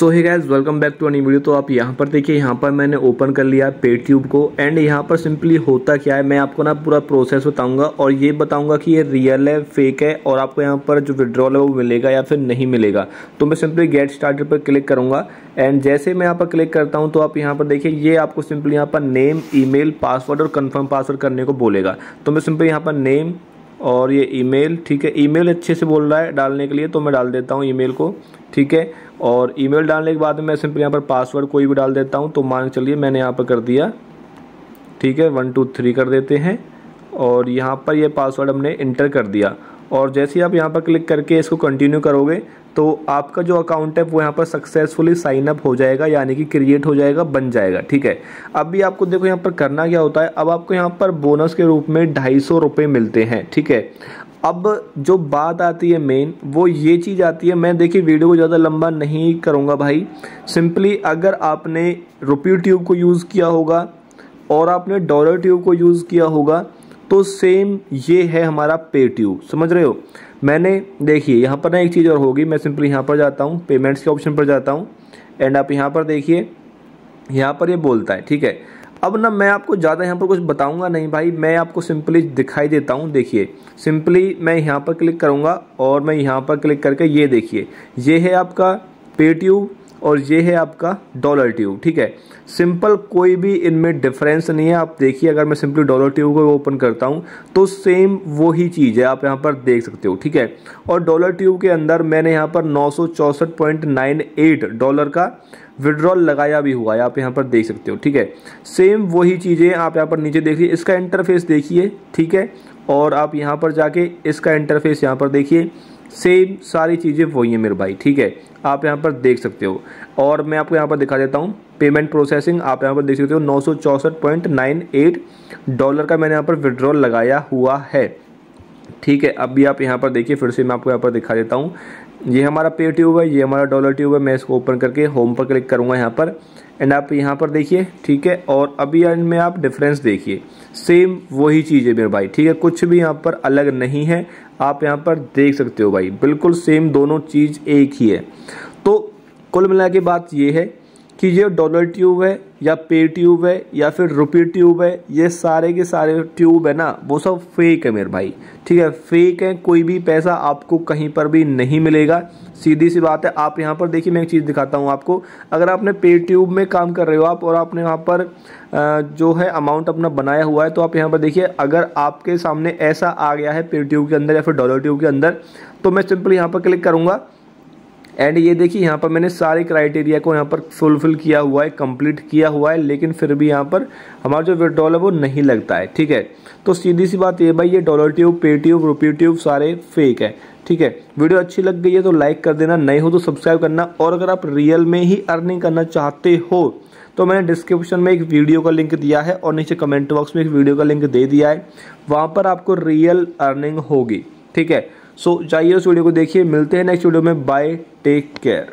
So hey guys welcome back to अनी video तो आप यहाँ पर देखिए, यहाँ पर मैंने ओपन कर लिया पे ट्यूब को एंड यहाँ पर सिंपली होता क्या है, मैं आपको ना पूरा प्रोसेस बताऊँगा, और ये बताऊँगा कि ये रियल है फेक है, और आपको यहाँ पर जो विड्रॉल है वो मिलेगा या फिर नहीं मिलेगा। तो मैं सिंपली गेट स्टार्टर पर क्लिक करूँगा एंड जैसे मैं यहाँ पर क्लिक करता हूँ तो आप यहाँ पर देखिए, ये आपको सिंपली यहाँ पर नेम ई पासवर्ड और कन्फर्म पासवर्ड करने को बोलेगा। तो मैं सिंपली यहाँ पर नेम और ये ईमेल ठीक है? ईमेल अच्छे से बोल रहा है डालने के लिए तो मैं डाल देता हूँ ईमेल को, ठीक है? और ईमेल डालने के बाद मैं सिंपल यहाँ पर पासवर्ड कोई भी डाल देता हूँ तो मान चलिए मैंने यहाँ पर कर दिया, ठीक है? वन टू थ्री कर देते हैं। और यहाँ पर ये पासवर्ड हमने इंटर कर दिया। और जैसे ही आप यहाँ पर क्लिक करके इसको कंटिन्यू करोगे तो आपका जो अकाउंट है, वो यहाँ पर सक्सेसफुली साइन अप हो जाएगा, यानी कि क्रिएट हो जाएगा, बन जाएगा, ठीक है? अब भी आपको देखो यहाँ पर करना क्या होता है? अब आपको यहाँ पर बोनस के रूप में ढाई सौ रुपये मिलते हैं, ठीक है? अब जो बात आती है मेन वो ये चीज़ आती है, मैं देखिए वीडियो को ज़्यादा लंबा नहीं करूँगा भाई। सिंपली अगर आपने रुपी ट्यूब को यूज़ किया होगा, और आपने डॉलर ट्यूब को यूज़ किया होगा तो सेम ये है हमारा पे ट्यूब समझ रहे हो? मैंने, देखिए, यहाँ पर ना एक चीज़ और होगी, मैं सिंपली यहाँ पर जाता हूँ पेमेंट्स के ऑप्शन पर जाता हूँ एंड आप यहाँ पर देखिए, यहाँ पर ये बोलता है, ठीक है? अब ना मैं आपको ज़्यादा यहाँ पर कुछ बताऊँगा नहीं भाई, मैं आपको सिंपली दिखाई देता हूँ, देखिए सिंपली मैं यहाँ पर क्लिक करूँगा, और मैं यहाँ पर क्लिक करके ये देखिए, ये है आपका पे ट्यूब और ये है आपका डॉलर ट्यूब ठीक है? सिंपल कोई भी इनमें डिफरेंस नहीं है। आप देखिए, अगर मैं सिंपली डॉलर ट्यूब को ओपन करता हूँ तो सेम वही चीज़ है। आप यहाँ पर देख सकते हो, ठीक है? और डॉलर ट्यूब के अंदर मैंने यहाँ पर नौ डॉलर का विड्रॉल लगाया भी हुआ है। आप यहाँ पर देख सकते हो, ठीक है? सेम वही चीज़ें आप यहाँ पर नीचे देखिए, इसका इंटरफेस देखिए, ठीक है? और आप यहाँ पर जाके इसका इंटरफेस यहाँ पर देखिए। सेम सारी चीज़ें वही हैं मेरे भाई, ठीक है? आप यहाँ पर देख सकते हो। और मैं आपको यहाँ पर दिखा देता हूँ पेमेंट प्रोसेसिंग आप यहाँ पर देख सकते हो, नौ डॉलर का मैंने यहाँ पर विड्रॉल लगाया हुआ है। ठीक है, अब भी आप यहाँ पर देखिए, फिर से मैं आपको यहाँ पर दिखा देता हूँ। ये हमारा पे ट्यूब है, ये हमारा डॉलर ट्यूब है, मैं इसको ओपन करके होम पर क्लिक करूँगा यहाँ पर। एंड आप यहाँ पर देखिए, ठीक है, और अभी एंड में आप डिफरेंस देखिए। सेम वही चीज़ है मेरे भाई, ठीक है, कुछ भी यहाँ पर अलग नहीं है, आप यहाँ पर देख सकते हो भाई। बिल्कुल सेम दोनों चीज़ एक ही है। तो कुल मिला के बात ये है कि ये डॉलर ट्यूब है या पे ट्यूब है या फिर रुपी ट्यूब है, ये सारे के सारे ट्यूब है ना, वो सब फेक है मेरे भाई। ठीक है फेक है, कोई भी पैसा आपको कहीं पर भी नहीं मिलेगा। सीधी सी बात है, आप यहाँ पर देखिए, मैं एक चीज़ दिखाता हूँ आपको। अगर आपने पे ट्यूब में काम कर रहे हो आप और आपने यहाँ पर जो है अमाउंट अपना बनाया हुआ है तो आप यहाँ पर देखिए, अगर आपके सामने ऐसा आ गया है पे ट्यूब के अंदर या फिर डॉलर ट्यूब के अंदर तो मैं सिंपल यहाँ पर क्लिक करूँगा। एंड ये देखिए, यहाँ पर मैंने सारे क्राइटेरिया को यहाँ पर फुलफिल किया हुआ है कंप्लीट किया हुआ है, लेकिन फिर भी यहाँ पर हमारा जो विड्रॉल है वो नहीं लगता है, ठीक है? तो सीधी सी बात ये भाई, ये dollar tube pay tube rupee tube सारे फेक है, ठीक है? वीडियो अच्छी लग गई है तो लाइक कर देना नए हो तो सब्सक्राइब करना, और अगर आप रियल में ही अर्निंग करना चाहते हो तो मैंने डिस्क्रिप्शन में एक वीडियो का लिंक दिया है और नीचे कमेंट बॉक्स में एक वीडियो का लिंक दे दिया है, वहाँ पर आपको रियल अर्निंग होगी, ठीक है? सो जाइए उस वीडियो को देखिए मिलते हैं नेक्स्ट वीडियो में बाय टेक केयर